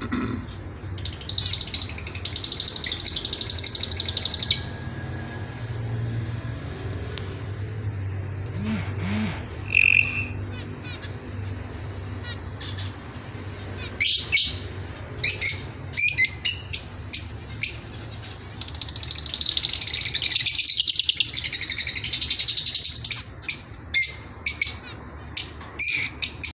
Mm-hmm.